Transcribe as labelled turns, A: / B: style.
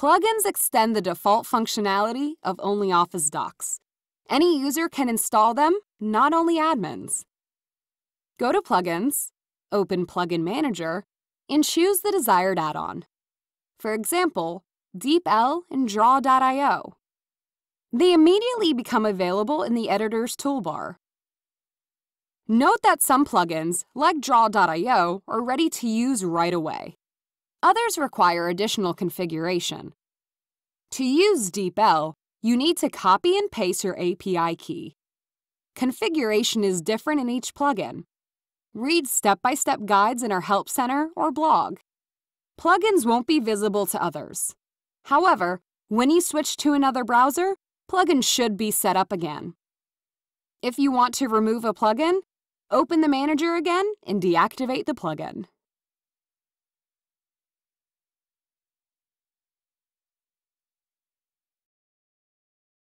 A: Plugins extend the default functionality of OnlyOffice docs. Any user can install them, not only admins. Go to Plugins, open Plugin Manager, and choose the desired add-on. For example, DeepL and Draw.io. They immediately become available in the editor's toolbar. Note that some plugins, like Draw.io, are ready to use right away. Others require additional configuration. To use DeepL, you need to copy and paste your API key. Configuration is different in each plugin. Read step-by-step -step guides in our Help Center or blog. Plugins won't be visible to others. However, when you switch to another browser, plugins should be set up again. If you want to remove a plugin, open the manager again and deactivate the plugin.